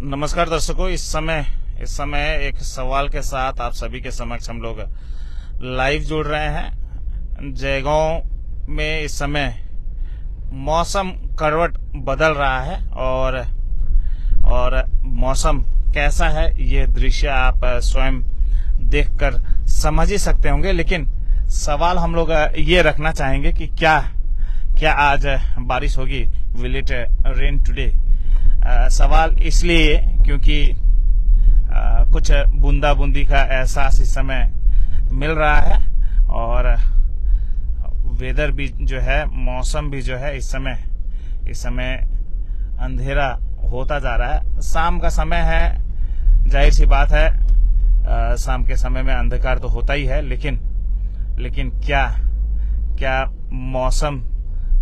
नमस्कार दर्शकों, इस समय इस समय एक सवाल के साथ आप सभी के समक्ष हम लोग लाइव जुड़ रहे हैं। जयगांव में इस समय मौसम करवट बदल रहा है और और मौसम कैसा है, ये दृश्य आप स्वयं देखकर समझ ही सकते होंगे। लेकिन सवाल हम लोग ये रखना चाहेंगे कि क्या क्या आज बारिश होगी? विल इट रेन टुडे सवाल इसलिए क्योंकि आ, कुछ बूंदा बूंदी का एहसास इस समय मिल रहा है और वेदर भी जो है मौसम भी जो है इस समय इस समय अंधेरा होता जा रहा है। शाम का समय है ज़ाहिर सी बात है आ, शाम के समय में अंधकार तो होता ही है लेकिन लेकिन क्या क्या मौसम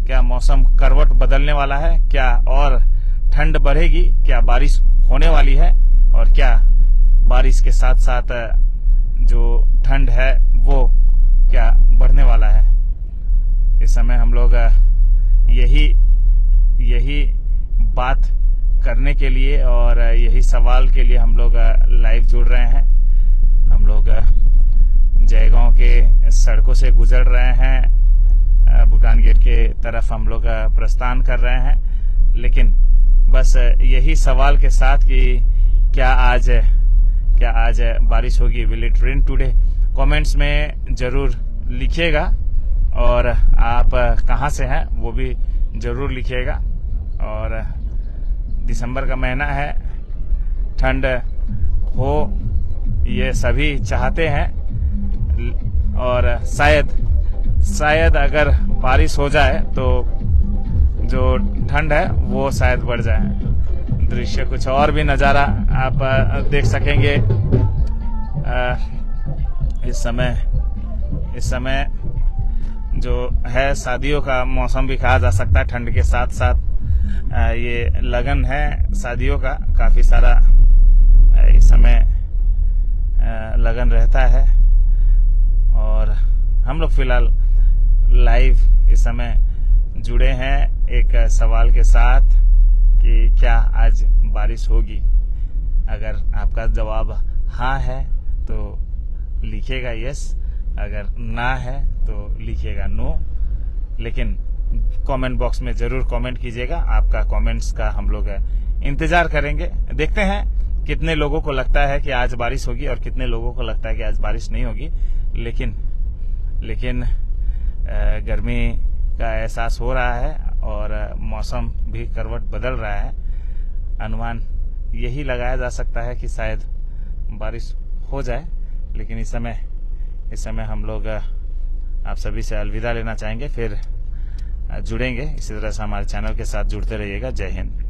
क्या मौसम करवट बदलने वाला है? क्या और ठंड बढ़ेगी, क्या बारिश होने वाली है और क्या बारिश के साथ साथ जो ठंड है, वो क्या बढ़ने वाला है? इस समय हम लोग यही यही बात करने के लिए और यही सवाल के लिए हम लोग लाइव जुड़ रहे हैं। हम लोग जयगांव के सड़कों से गुजर रहे हैं। भूटान गेट के तरफ़ हम लोग प्रस्थान कर रहे हैं। लेकिन बस यही सवाल के साथ कि क्या आज क्या आज बारिश होगी? Will it rain today comments में ज़रूर लिखिएगा और आप कहाँ से हैं वो भी ज़रूर लिखिएगा। और दिसंबर का महीना है, ठंड हो, ये सभी चाहते हैं। और शायद शायद अगर बारिश हो जाए तो जो ठंड है, वो शायद बढ़ जाए। दृश्य कुछ और भी नज़ारा आप देख सकेंगे। इस समय इस समय जो है, शादियों का मौसम भी कहा जा सकता है ठंड के साथ साथ ये लगन है शादियों का, काफ़ी सारा इस समय लगन रहता है। और हम लोग फ़िलहाल लाइव इस समय जुड़े हैं एक सवाल के साथ कि क्या आज बारिश होगी? अगर आपका जवाब हाँ है तो लिखिएगा यस अगर ना है तो लिखिएगा नो लेकिन कमेंट बॉक्स में ज़रूर कमेंट कीजिएगा। आपका कमेंट्स का हम लोग इंतज़ार करेंगे। देखते हैं कितने लोगों को लगता है कि आज बारिश होगी और कितने लोगों को लगता है कि आज बारिश नहीं होगी। लेकिन लेकिन गर्मी का एहसास हो रहा है और मौसम भी करवट बदल रहा है। अनुमान यही लगाया जा सकता है कि शायद बारिश हो जाए, लेकिन इस समय इस समय हम लोग आप सभी से अलविदा लेना चाहेंगे, फिर जुड़ेंगे। इसी तरह से हमारे चैनल के साथ जुड़ते रहिएगा। जय हिंद।